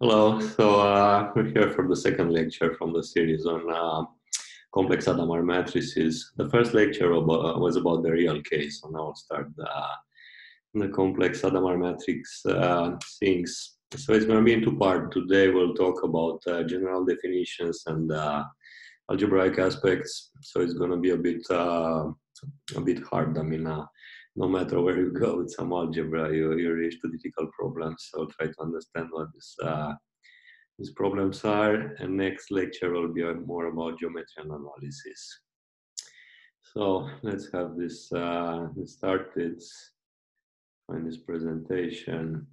Hello. So uh, we're here for the second lecture from the series on uh, complex Hadamard matrices. The first lecture about, uh, was about the real case, so now I'll start the, the complex Hadamard matrix uh, things. So it's going to be in two parts. Today we'll talk about uh, general definitions and uh, algebraic aspects. So it's going to be a bit a bit hard. I mean no matter where you go with some algebra, you, you reach to difficult problems. So try to understand what this, uh, these problems are. And next lecture will be more about geometry and analysis. So let's have this uh, started. Find this presentation.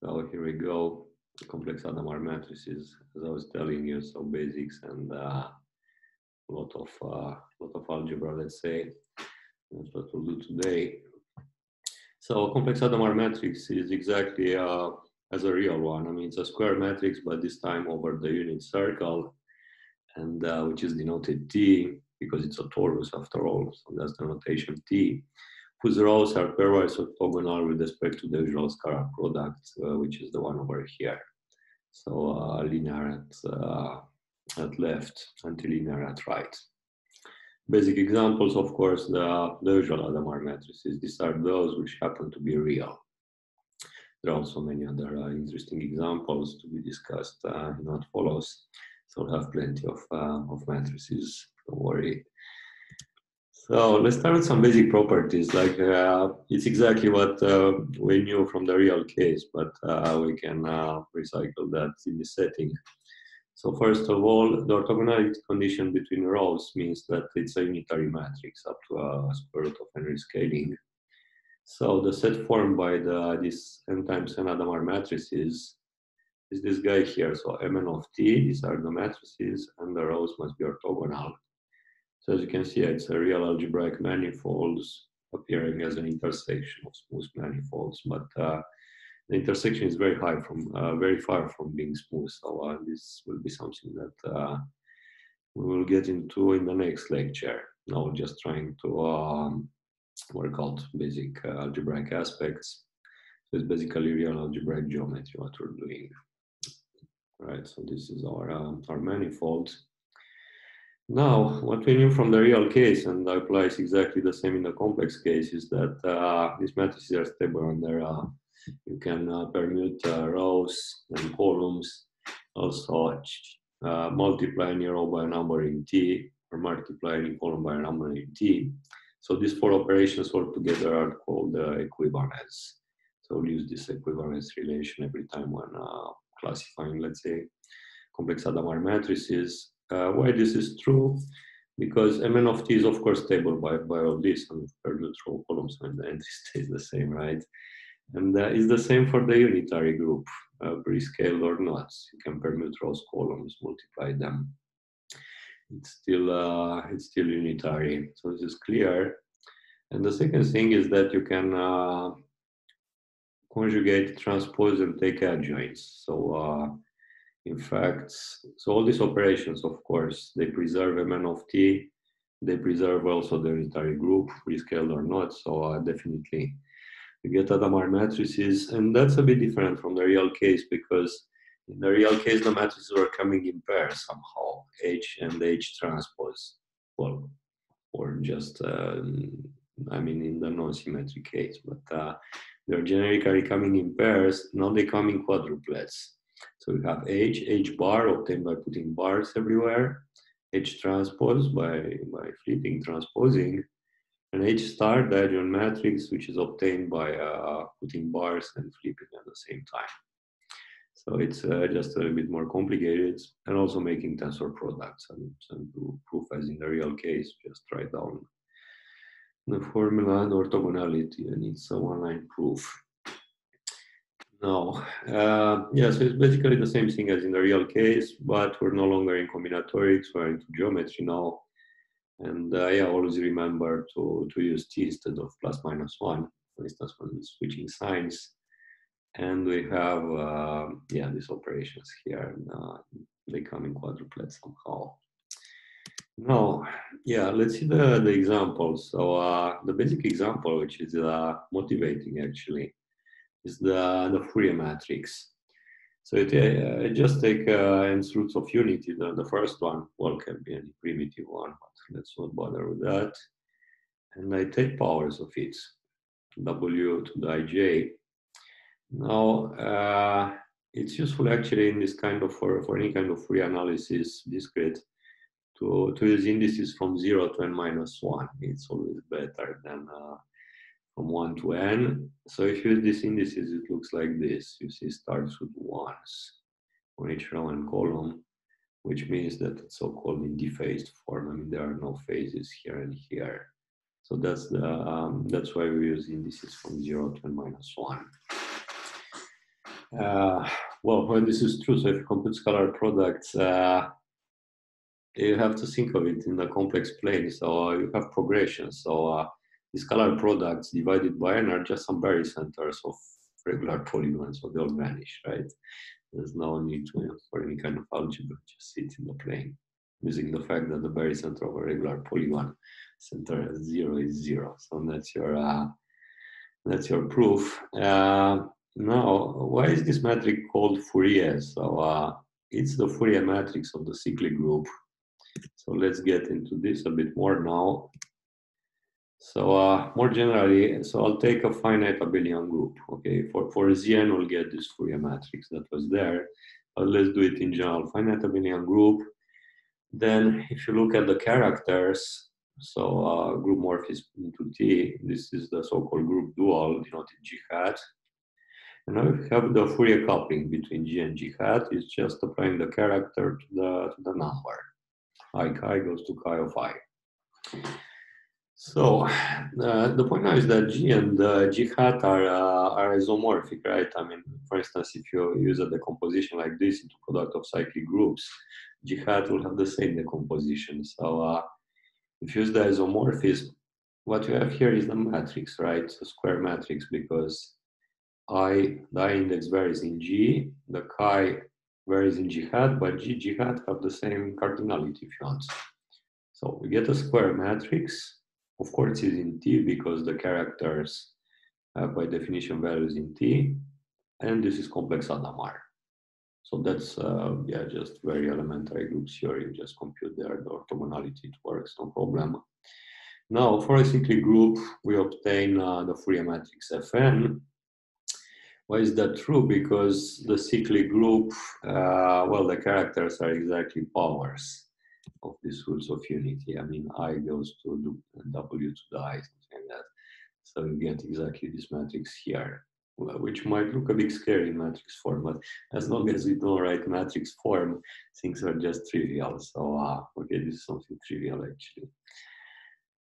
So here we go. Complex Hadamard matrices, as I was telling you, so basics and uh, a lot of uh, lot of algebra, let's say. That's what we'll do today. So complex Hadamard matrix is exactly uh, as a real one. I mean, it's a square matrix, but this time over the unit circle, and uh, which is denoted T because it's a torus after all. So that's the notation T, whose rows are pairwise orthogonal with respect to the usual scalar product, uh, which is the one over here. So uh, linear at, uh, at left, antilinear at right basic examples, of course, the, the usual Hadamard matrices. These are those which happen to be real. There are also many other uh, interesting examples to be discussed uh, in what follows. So we'll have plenty of, uh, of matrices, don't worry. So let's start with some basic properties. Like uh, it's exactly what uh, we knew from the real case, but uh, we can recycle that in the setting. So first of all, the orthogonality condition between rows means that it's a unitary matrix up to a square root of Henry scaling. So the set formed by the this n times n Hadamard matrices is this guy here. So Mn of t, these are the matrices, and the rows must be orthogonal. So as you can see, it's a real algebraic manifolds appearing as an intersection of smooth manifolds, but uh, the intersection is very high from uh, very far from being smooth. So uh, this will be something that uh, we will get into in the next lecture. Now just trying to um, work out basic uh, algebraic aspects. So it's basically real algebraic geometry what we're doing. Right, so this is our, um, our manifold. Now, what we knew from the real case, and applies exactly the same in the complex case, is that uh, these matrices are stable their uh, you can uh, permute uh, rows and columns, also uh, multiply any row by a number in T or multiply any column by a number in T. So these four operations all together are called uh, equivalence. So we'll use this equivalence relation every time when classifying, let's say, complex Hadamard matrices. Why this is true? Because Mn of t is of course stable by, by all this and permute row columns and the entry stays the same, right? And uh, it's the same for the unitary group, uh, prescale or not. You can permute rows, columns, multiply them. It's still uh, it's still unitary, so this is clear. And the second thing is that you can uh, conjugate, transpose, and take adjoints. So uh, in fact, so all these operations, of course, they preserve Mn of t. They preserve also the unitary group, prescale or not. So uh, definitely you get Hadamard matrices, and that's a bit different from the real case because in the real case the matrices are coming in pairs somehow, H and H transpose, well, or just um, I mean in the non-symmetric case, but uh, they're generically coming in pairs. Now they come in quadruplets. So we have H, H bar obtained by putting bars everywhere, H transpose by by flipping transposing, an H star diagonal matrix, which is obtained by uh, putting bars and flipping at the same time. So it's uh, just a bit more complicated and also making tensor products. And, and to prove as in the real case, just write down the formula and orthogonality and it's a one-line proof. Now, uh, yeah, so it's basically the same thing as in the real case, but we're no longer in combinatorics, we're into geometry now. And uh, yeah, always remember to, to use t instead of plus minus one, for instance, when switching signs. And we have, uh, yeah, these operations here, and, uh, they come in quadruplets somehow. Now, yeah, let's see the, the examples. So uh, the basic example, which is uh, motivating actually, is the, the Fourier matrix. So it, uh, just take uh, roots of unity, the, the first one, well, can be any primitive one, but let's not bother with that. And I take powers of it, w to the ij. Now, uh, it's useful actually in this kind of, for, for any kind of Fourier analysis, discrete, to, to use indices from 0 to n minus 1. It's always better than uh, from 1 to n. So if you use these indices, it looks like this. You see starts with 1s on each row and column, which means that it's so-called in dephased form. I mean, there are no phases here and here. So that's the um, that's why we use indices from 0 to n minus 1. Uh, well, when this is true, so if you compute scalar products, uh, you have to think of it in the complex plane. So you have progression. So uh, the scalar products divided by n are just some barycenters of regular polygons, so they'll vanish, right? There's no need to, for any kind of algebra, just sit in the plane, using the fact that the barycenter of a regular polygon center zero is zero. So that's your uh, that's your proof. Uh, now, why is this metric called Fourier? So uh, it's the Fourier matrix of the cyclic group so let's get into this a bit more now. So uh, more generally, so I'll take a finite abelian group. Okay, for, for Zn, we'll get this Fourier matrix that was there. But let's do it in general. Finite abelian group. Then if you look at the characters, so uh, group morphism into T, this is the so-called group dual denoted G hat. And now we have the Fourier coupling between G and G hat. It's just applying the character to the, to the number i chi goes to chi of i. So uh, the point now is that G and uh, G hat are, uh, are isomorphic, right? I mean, for instance, if you use a decomposition like this into product of cyclic groups, G hat will have the same decomposition. So uh, if you use the isomorphism, what you have here is the matrix, right? A square matrix because I, the index varies in G, the chi varies in G hat, but G, G hat have the same cardinality if you want. So we get a square matrix. Of course, it's in T because the characters have by definition values in T. And this is complex Hadamard. So that's, uh, yeah, just very elementary groups here. You just compute their the orthogonality. It works, no problem. Now, for a cyclic group, we obtain uh, the Fourier matrix Fn why is that true? Because the cyclic group, uh, well, the characters are exactly powers of these roots of unity. I mean, I goes to W to the I, something like that. So you get exactly this matrix here, which might look a bit scary in matrix form, but as long as we don't write matrix form, things are just trivial. So, uh, okay, this is something trivial actually.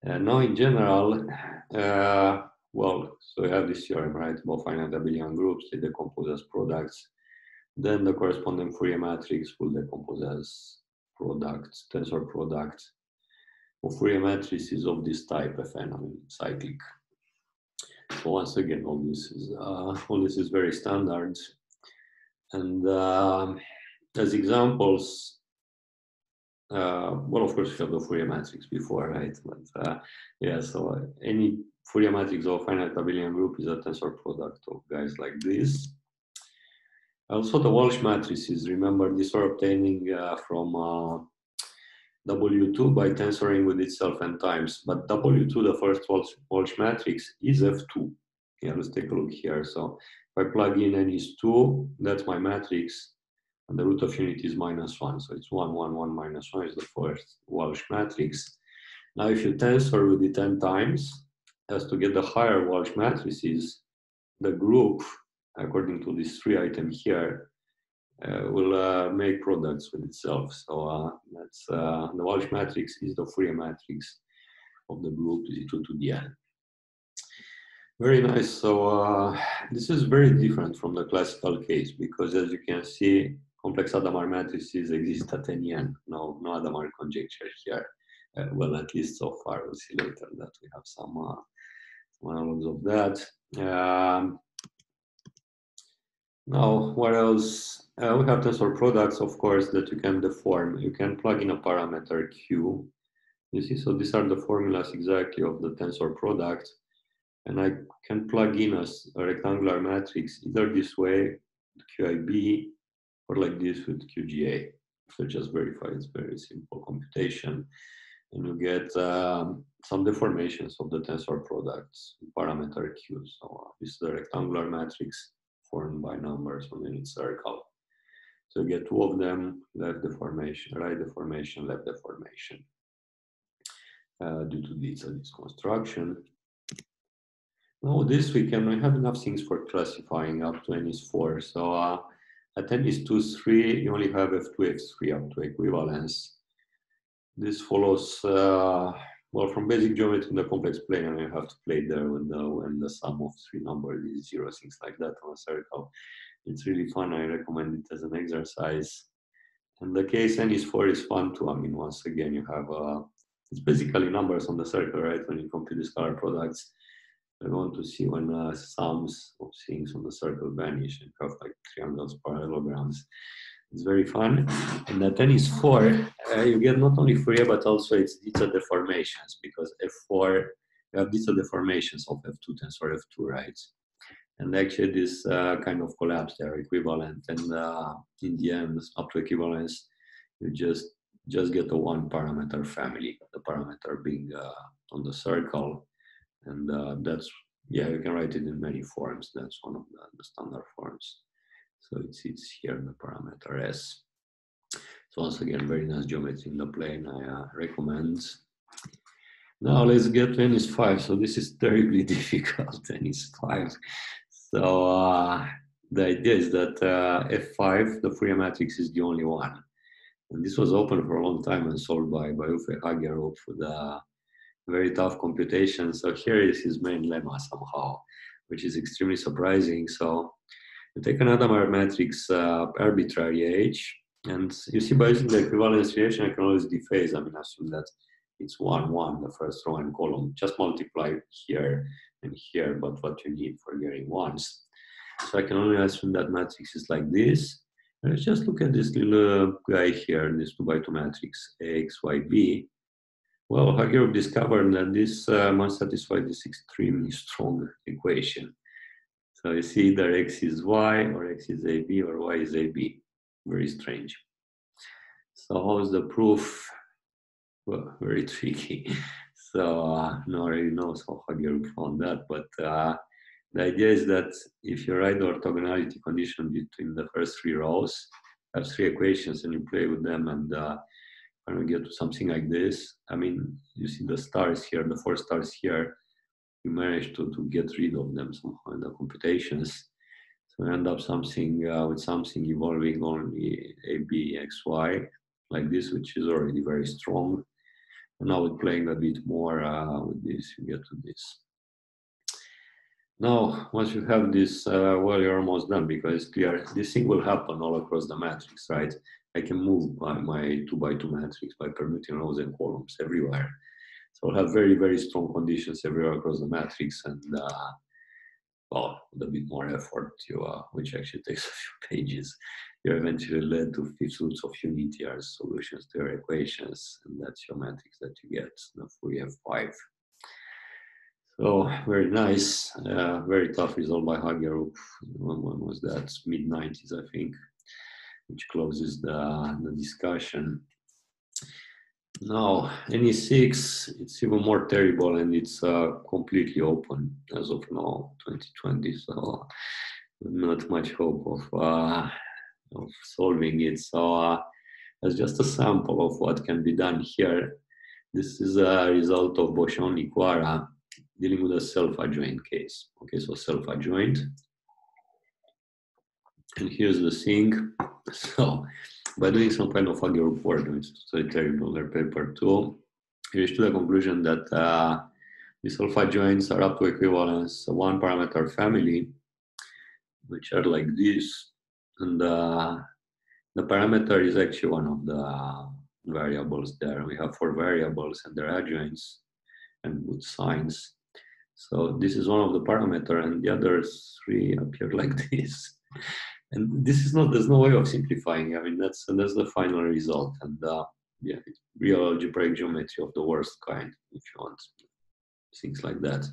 Uh, now, in general, uh, well, so we have this theorem, right, about finite abelian groups, they decompose as products. Then the corresponding Fourier matrix will decompose as products, tensor products of Fourier matrices of this type, Fn, I cyclic. So once again, all this is uh, all this is very standard. And uh, as examples, uh, well, of course, we have the Fourier matrix before, right? But uh, yeah, so any Fourier matrix of finite abelian group is a tensor product of guys like this. Also, the Walsh matrices, remember, these are obtaining uh, from uh, W2 by tensoring with itself n times. But W2, the first Walsh, Walsh matrix, is F2. Yeah, let's take a look here. So if I plug in n is 2, that's my matrix. And the root of unity is minus 1. So it's 1, 1, 1, minus 1 is the first Walsh matrix. Now, if you tensor with it n times, as to get the higher Walsh matrices, the group, according to this three item here, uh, will uh, make products with itself. So uh, that's uh, the Walsh matrix is the Fourier matrix of the group Z2 to the n. Very nice. So uh, this is very different from the classical case because as you can see, complex Hadamard matrices exist at any n. No, no Hadamard conjecture here. Uh, well, at least so far. We'll see later that we have some analogs of that. Um, now, what else? Uh, we have tensor products, of course, that you can deform. You can plug in a parameter Q. You see, so these are the formulas exactly of the tensor product. And I can plug in a, a rectangular matrix either this way, QIB, or like this with QGA. So just verify it's very simple computation. And you get um, some deformations of the tensor products, parameter Q. So uh, this is the rectangular matrix formed by numbers on any circle. So you get two of them, left deformation, right deformation, left deformation. Uh, due to this, uh, this construction. Now this we can we have enough things for classifying up to n is 4. So uh, at n is 2, 3, you only have f2, f3 up to equivalence. This follows, uh, well, from basic geometry in the complex plane, you have to play there when the, when the sum of three numbers is zero, things like that on a circle. It's really fun. I recommend it as an exercise. And the case n is 4 is fun too. I mean, once again, you have, uh, it's basically numbers on the circle, right? When you compute the scalar products, I want to see when uh, sums of things on the circle vanish and have like triangles, parallelograms. It's very fun. And at n is 4, uh, you get not only Fourier, but also its Dita deformations because F4, you have Dita deformations of F2 tensor F2, right? And actually this uh, kind of collapse, they're equivalent. And uh, in the end, up to equivalence, you just just get a one parameter family, the parameter being uh, on the circle and uh, that's yeah you can write it in many forms that's one of the, the standard forms so it's it's here in the parameter s. So once again very nice geometry in the plane i uh, recommend. Now let's get to 5 so this is terribly difficult n is 5 so uh, the idea is that uh, f5 the Fourier matrix is the only one. And this was open for a long time and solved by by Uffe Haagerup for the very tough computation. So here is his main lemma somehow, which is extremely surprising. So you take another matrix uh, arbitrary h, and you see by using the equivalence relation, I can always dephase. I mean, assume that it's one, one, the first row and column. Just multiply here and here, but what you need for getting ones. So I can only assume that matrix is like this. And let's just look at this little guy here, this two by two matrix, Ax, Y, B. Well, Haagerup discovered that this uh, must satisfy this extremely strong equation. So you see either x is y, or x is ab, or y is ab. Very strange. So how is the proof? Well, very tricky. So uh, nobody knows how Haagerup found that, but uh, the idea is that if you write the orthogonality condition between the first three rows, have three equations, and you play with them, and uh, when we get to something like this, I mean, you see the stars here, the four stars here, you manage to, to get rid of them somehow in the computations. So we end up something uh, with something evolving only A, B, X, Y, like this, which is already very strong. And now with playing a bit more uh, with this, you get to this. Now, once you have this, uh, well, you're almost done because it's clear this thing will happen all across the matrix, right? I can move my, my two by two matrix by permuting rows and columns everywhere. So I'll have very, very strong conditions everywhere across the matrix and uh, well, with a bit more effort, you, uh, which actually takes a few pages, you're eventually led to fifth roots of unity as solutions to your equations, and that's your matrix that you get, the Fourier 5. So very nice, uh, very tough result by Haagerup. When, when was that? Mid 90s, I think which closes the, the discussion. Now, NE6, it's even more terrible and it's uh, completely open as of now, 2020. So, not much hope of, uh, of solving it. So, uh, as just a sample of what can be done here, this is a result of Beauchamp Nicoara dealing with a self-adjoint case. Okay, so self-adjoint. And here's the thing. So by doing some kind of Haagerup report, which is totally terrible, paper too, he reached to the conclusion that uh, these alpha joints are up to equivalence one parameter family, which are like this. And uh, the parameter is actually one of the variables there. We have four variables and their adjoints and with signs. So this is one of the parameter and the other three appear like this and this is not there's no way of simplifying. I mean that's that's the final result. And uh, yeah real algebraic geometry of the worst kind if you want things like that.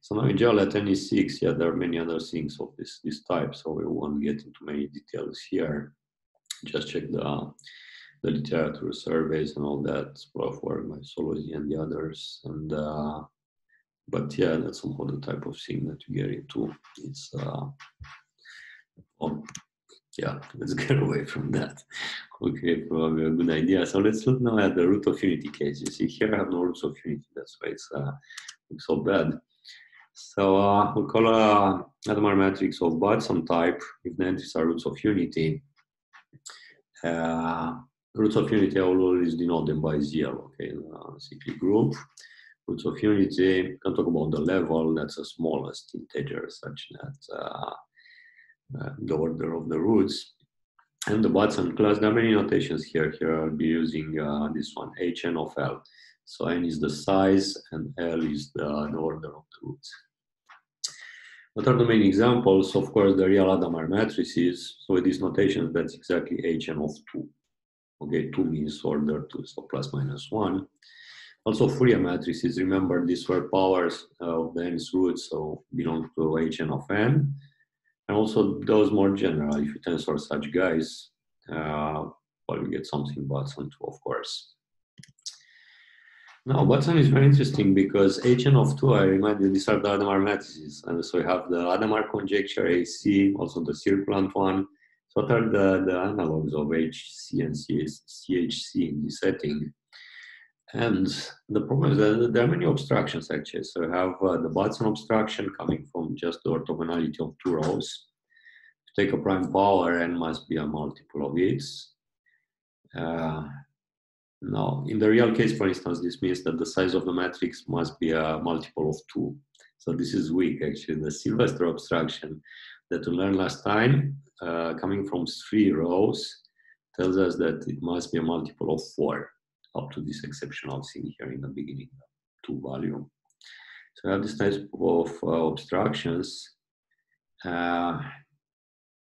So now in at NE6 yeah there are many other things of this this type so we won't get into many details here. Just check the the literature surveys and all that for mythology and the others. And uh, but yeah, that's somehow the type of thing that you get into. It's uh, well, yeah, let's get away from that. Okay, probably a good idea. So let's look now at the root of unity case. You see here I have no roots of unity. That's why it's uh, so bad. So uh, we'll call a Hadamard matrix of Butson type if the entries are roots of unity. Uh, roots of unity I will always denote by zero. Okay, uh, cyclic group. Roots of unity. Can talk about the level. That's the smallest integer, such that uh, uh, the order of the roots. And the Butson class. There are many notations here. Here I'll be using uh, this one, Hn of L. So n is the size and L is the, the order of the roots. What are the main examples? Of course, the real Hadamard matrices. So with these notations, that's exactly Hn of 2. Okay, 2 means order 2, so plus minus 1. Also, Fourier matrices, remember these were powers of the nth root, so belong to Hn of n. And also those more general, if you tensor such guys, uh, well, you get something Butson 2, of course. Now, Butson is very interesting because Hn of 2, I remind you, these are the Hadamard matrices. And so you have the Hadamard conjecture, HC, also the circulant one. So what are the, the analogs of HC and CHC in this setting? And the problem is that there are many obstructions actually. So you have uh, the Butson obstruction coming from just the orthogonality of two rows. take a prime power, n must be a multiple of its. Uh, now, in the real case, for instance, this means that the size of the matrix must be a multiple of two. So this is weak, actually. The Sylvester obstruction that we learned last time, uh, coming from three rows, tells us that it must be a multiple of four, up to this exceptional thing here in the beginning, two value. So I have this type of uh, obstructions. Uh,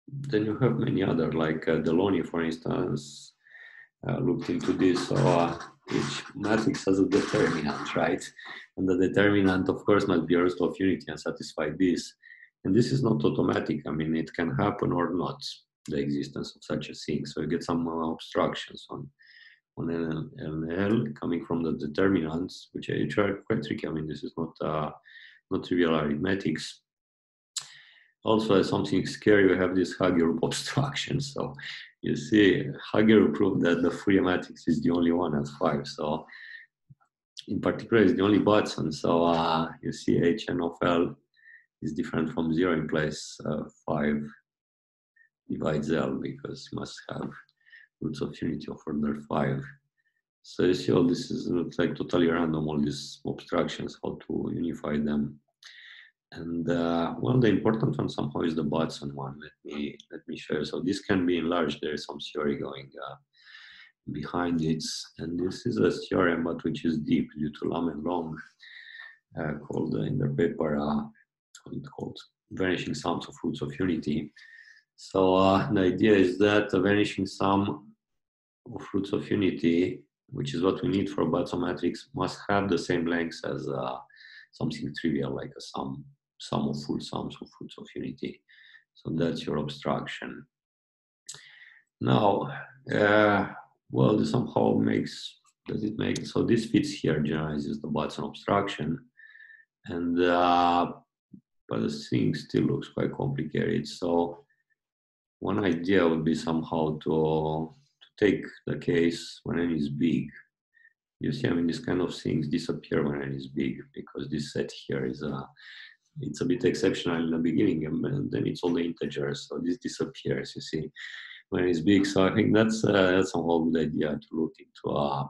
then you have many other, like uh, de Launey, for instance, uh, looked into this. So uh, each matrix has a determinant, right? And the determinant, of course, must be a of unity and satisfy this. And this is not automatic. I mean, it can happen or not, the existence of such a thing. So you get some uh, obstructions on on L and coming from the determinants, which are quite tricky. I mean, this is not uh, not trivial arithmetics. Also, as something scary, we have this Haagerup obstruction. So you see, Haagerup proved that the Fourier matrix is the only one at five. So in particular, it's the only Butson. So uh, you see Hn of L is different from zero in place uh, five divides L because you must have roots of unity of order five. So you see all this is like totally random, all these obstructions, how to unify them. And uh, well, the important one somehow is the Butson one. Let me let me show you. So this can be enlarged. There is some theory going uh, behind it, and this is a theorem, but which is deep due to Lam and Leung, uh, called uh, in their paper uh, called vanishing sums of roots of unity. So uh, the idea is that the vanishing sum of roots of unity, which is what we need for a matrix, must have the same length as something trivial like a sum sum of full sums of roots of unity. So that's your obstruction. Now, uh, well, somehow makes, does it make, so this fits here, generalizes the Butson obstruction. And, uh, but the thing still looks quite complicated. So one idea would be somehow to take the case when n is big. You see, I mean, these kind of things disappear when n is big because this set here is a it's a bit exceptional in the beginning and then it's the integers so this disappears you see when it's big so i think that's uh, that's a whole good idea to look into uh,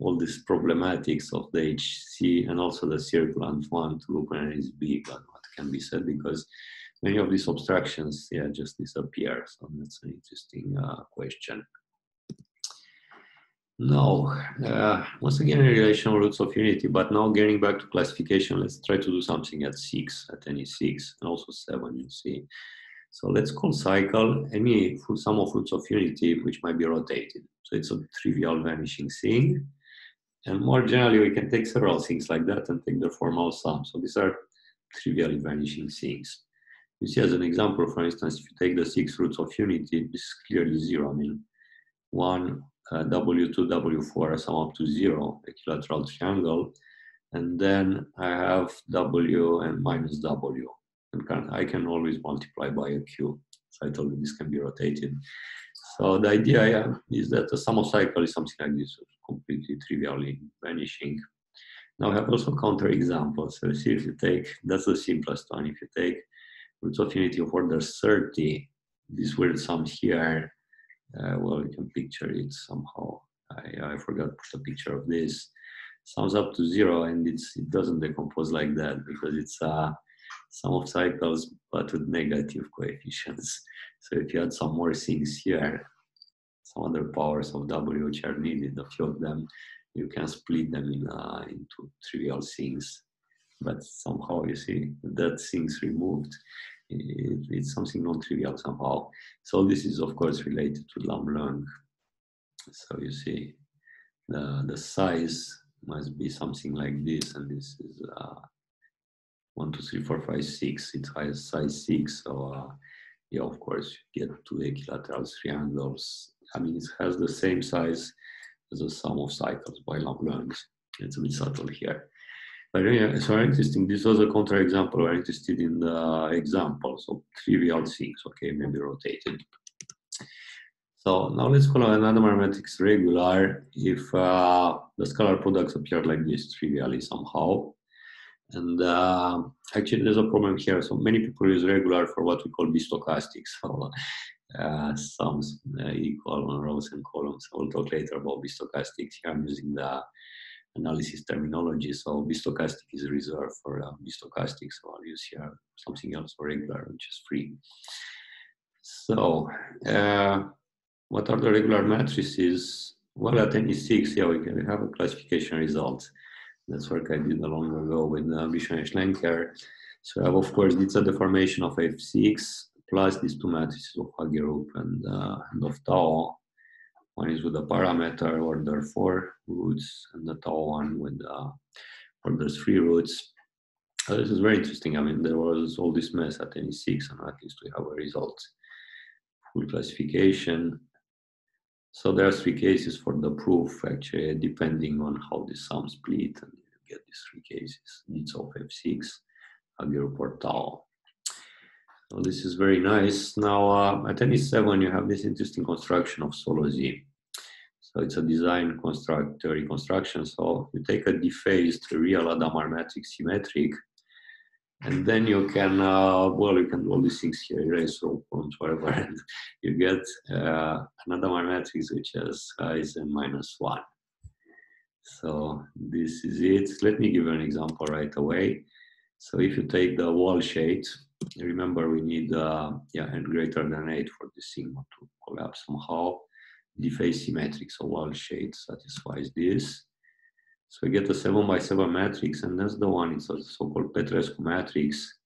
all these problematics of the hc and also the circulant one to look when it's big and what can be said because many of these obstructions yeah just disappear so that's an interesting uh, question no, uh, once again, relational roots of unity, but now getting back to classification, let's try to do something at six, at any six, and also seven, you see. So let's call cycle any sum of roots of unity which might be rotated. So it's a trivial vanishing thing. And more generally, we can take several things like that and take the formal sum. So these are trivially vanishing things. You see as an example, for instance, if you take the six roots of unity, this is clearly zero. I mean, one uh, W2, W4 sum up to zero, equilateral triangle. And then I have W and minus W. And I can always multiply by a Q. So I told you this can be rotated. So the idea is that the sum of cycle is something like this, completely trivially vanishing. Now I have also counter examples. So see if you take, that's the simplest one. If you take roots of unity of order 30, this weird sum here, uh, well, you can picture it somehow. I, I forgot to put a picture of this. Sums up to zero and it's, it doesn't decompose like that because it's a uh, sum of cycles but with negative coefficients. So if you add some more things here, some other powers of W which are needed, a few of them, you can split them in, uh, into trivial things. But somehow you see that things removed, it's something non-trivial somehow. So this is of course related to Lam So you see the, the size must be something like this and this is uh, one, two, three, four, five, six. It has size six, so uh, yeah, of course, you get two equilateral triangles. I mean, it has the same size as the sum of cycles by Lagrange. It's a bit subtle here. But so interesting. This was a counterexample. We're interested in the examples of trivial things. Okay, maybe rotated. So now let's call another matrix regular if uh, the scalar products appear like this trivially somehow. And uh, actually, there's a problem here. So many people use regular for what we call bistochastic. So uh, sums uh, equal on rows and columns. I'll talk later about bistochastics. Here I'm using the analysis terminology. So bistochastic is reserved for uh, bistochastic. So I'll use here something else for regular, which is free. So uh, what are the regular matrices? Well, at any six, yeah, we can have a classification result. That's work I did a long ago with uh, Bischoff and Schlenker. So I have, of course, it's a deformation of F6 plus these two matrices of Haagerup and, uh, and of Tao. One is with the parameter or order four roots, and the Tao one with uh, order three roots. Uh, this is very interesting. I mean, there was all this mess at any six, and at least we have a result. Full classification. So there are three cases for the proof, actually, depending on how the sum split, and you get these three cases. Needs of F6, Haagerup or Tao. This is very nice. Now uh, at any seven, you have this interesting construction of solo Z. So it's a design construct, reconstruction. So you take a dephased real Hadamard matrix symmetric, and then you can uh, well you can do all these things here erase all points whatever and you get uh, another matrix which has size and minus one so this is it let me give you an example right away so if you take the wall shade remember we need uh, yeah and greater than 8 for the sigma to collapse somehow dephase symmetric so all shade satisfies this so we get a 7 by 7 matrix, and that's the one. It's a so-called Petrescu matrix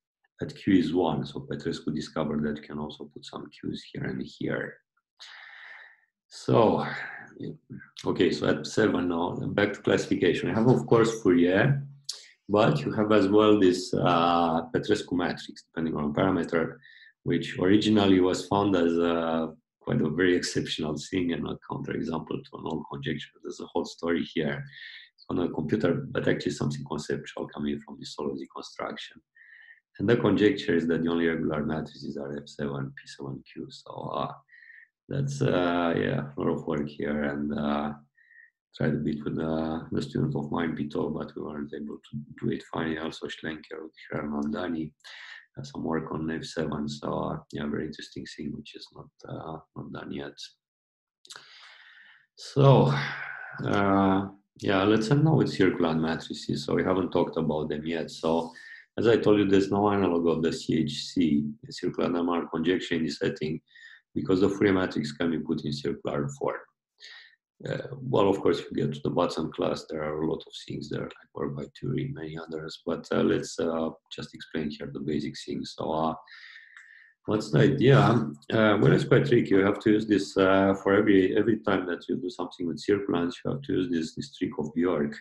at Q is 1. So Petrescu discovered that you can also put some Qs here and here. So, okay, so at 7 now, back to classification. I have, of course, Fourier, but you have as well this uh, Petrescu matrix, depending on parameter, which originally was found as a quite a very exceptional thing and a counterexample to a null conjecture. There's a whole story here on a computer, but actually something conceptual coming from the solo Z construction. And the conjecture is that the only regular matrices are F7, P7Q. So uh, that's, uh, yeah, a lot of work here and uh, tried a bit with uh, the student of mine, Pittau, but we weren't able to do it finally. Also Schlenker with Hiran Dani, uh, some work on F7. So uh, yeah, very interesting thing, which is not, uh, not done yet. So, uh, yeah, let's end now with circular matrices. So we haven't talked about them yet. So as I told you, there's no analog of the CHC, circular Hadamard conjecture in this setting, because the Fourier matrix can be put in circular form. Uh, well, of course, you get to the bottom class, there are a lot of things there, like work by Thury, many others. But uh, let's uh, just explain here the basic things. So uh, What's the idea? Uh, well, it's quite tricky. You have to use this uh, for every every time that you do something with circulants. You have to use this this trick of Björck.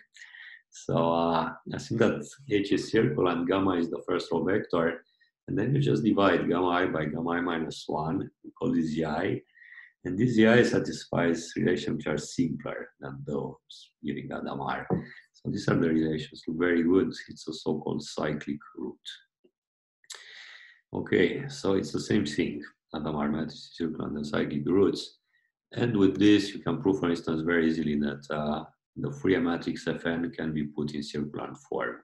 So I think that H is circle and gamma is the first row vector, And then you just divide gamma i by gamma i minus 1. We call this zi. And this zi satisfies relations which are simpler than those giving Hadamard. So these are the relations. Very good. It's a so-called cyclic root. Okay, so it's the same thing. Hadamard matrix, circular and cyclic roots. And with this, you can prove, for instance, very easily that uh, the Fourier matrix Fn can be put in circular form.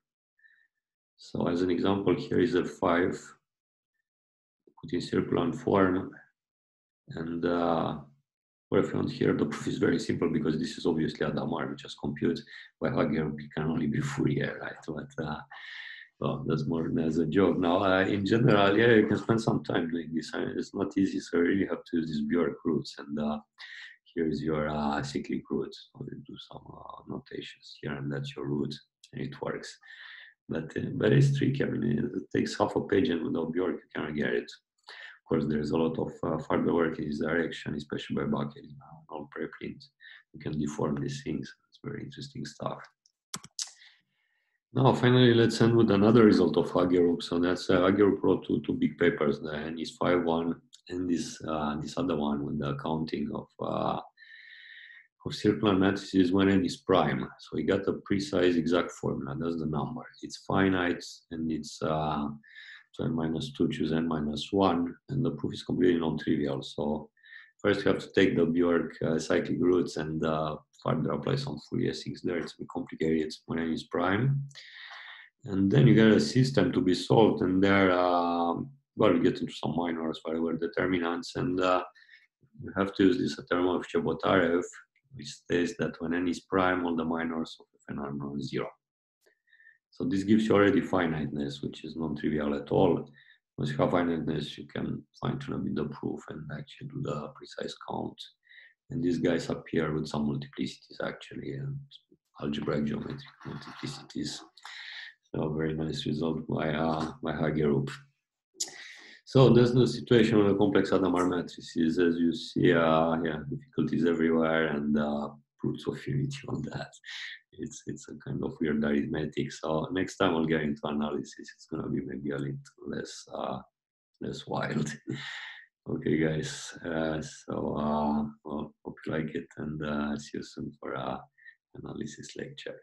So as an example, here is a 5 put in circular form. And uh, what I found here, the proof is very simple because this is obviously Hadamard, which is compute by Hugger, it can only be Fourier, right? But uh, well, that's more as a joke. Now, uh, in general, yeah, you can spend some time doing this. I mean, it's not easy, so you really have to use these Björck roots. And uh, here's your uh, cyclic root. So you do some uh, notations here, and that's your root, and it works. But, uh, but it's tricky. I mean, it takes half a page, and without Björck, you cannot get it. Of course, there's a lot of uh, further work in this direction, especially by know, on preprint. You can deform these things. It's very interesting stuff. Now, finally, let's end with another result of Haagerup. So that's uh, Haagerup wrote two, two big papers, the NIS 5.1 and this, uh, this other one with the accounting of, uh, of circular matrices when n is prime. So he got a precise exact formula, that's the number. It's finite and it's uh, 2 n minus 2 choose n minus 1 and the proof is completely non-trivial. So first you have to take the Björck uh, cyclic roots and uh, further apply some Fourier things there. It's a bit complicated when n is prime. And then you get a system to be solved, and there, uh, well, you get into some minors, whatever determinants, and uh, you have to use this term of Chebotarev, which states that when n is prime, all the minors of Fn are non-zero. So this gives you already finiteness, which is non-trivial at all. Once you have finiteness, you can fine-tune a bit the proof and actually do the precise count and these guys appear with some multiplicities actually, and algebraic geometric multiplicities. So very nice result by uh, by Haagerup. So that's the situation on the complex Hadamard matrices. As you see, uh, yeah, difficulties everywhere and uh, proofs of unity on that. It's it's a kind of weird arithmetic. So next time I'll get into analysis. It's gonna be maybe a little less uh, less wild. Okay, guys. Uh, so, uh, well, hope you like it and uh, see you soon for our analysis lecture.